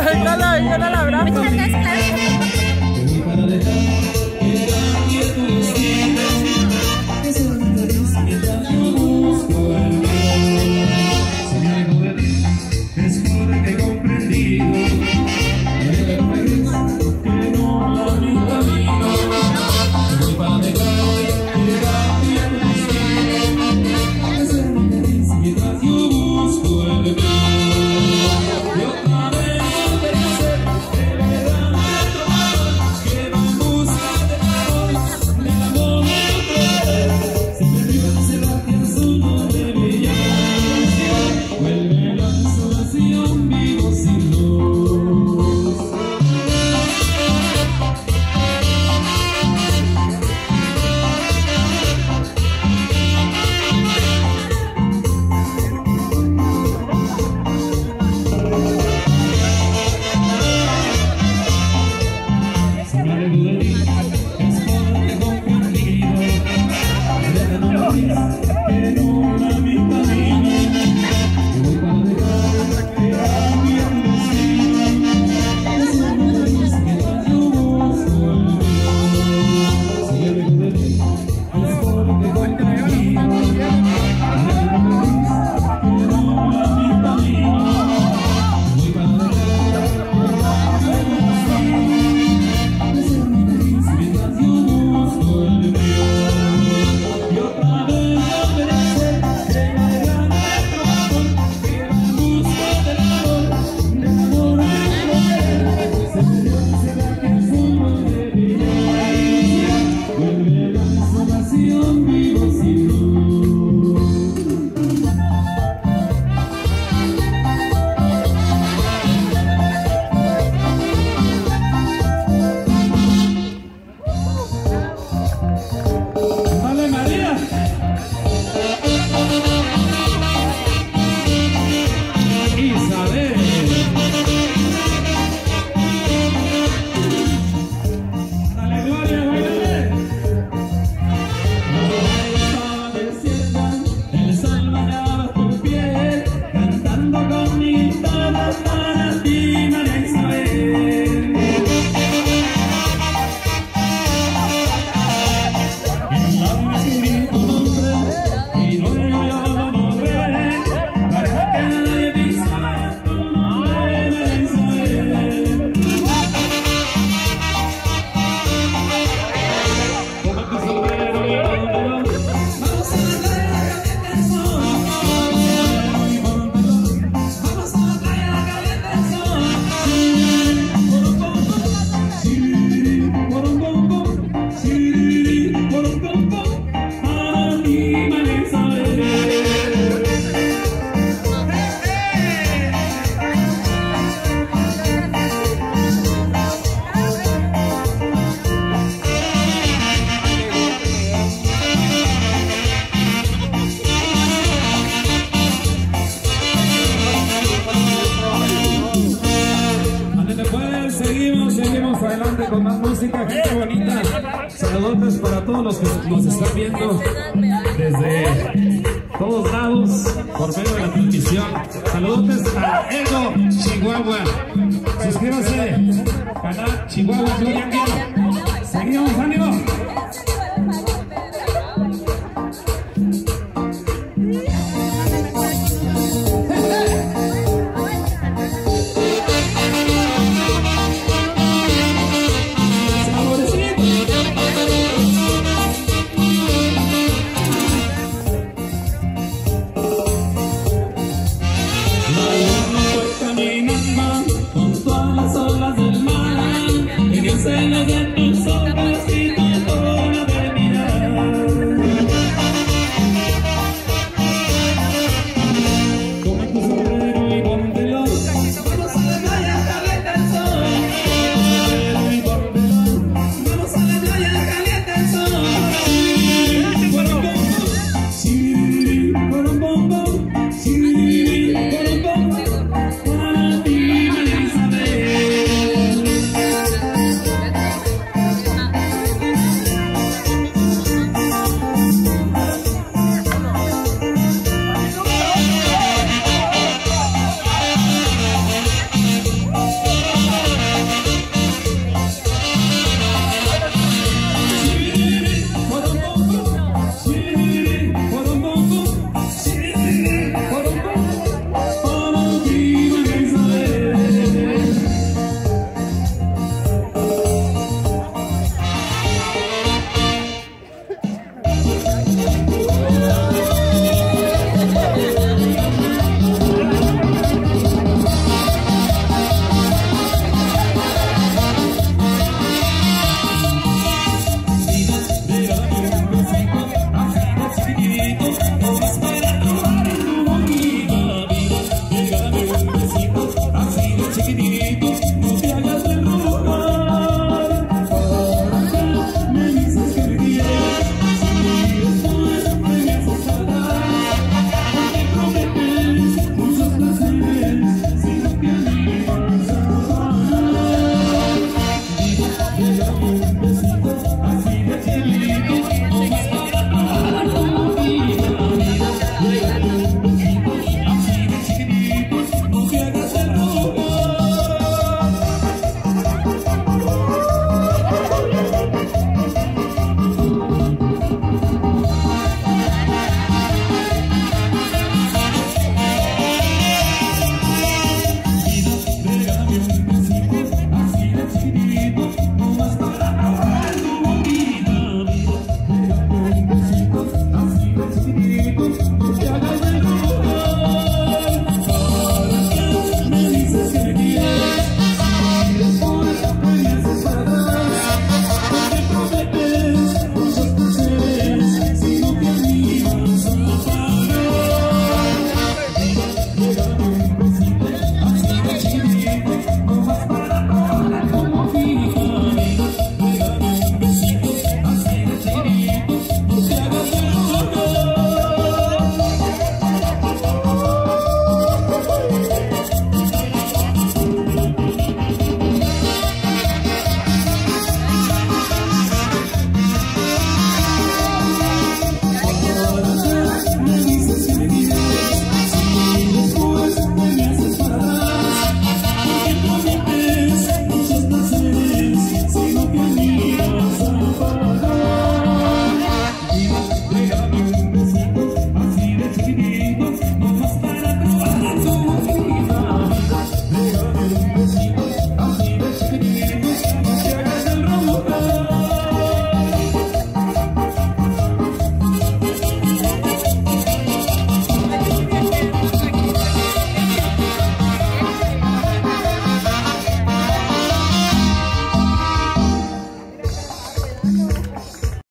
Está la, está la con más música, gente bonita. Saludos para todos los que nos están viendo desde todos lados por medio de la transmisión. Saludos a Ego Chihuahua. Suscríbase, canal Chihuahua Seguimos, ánimo. Say again.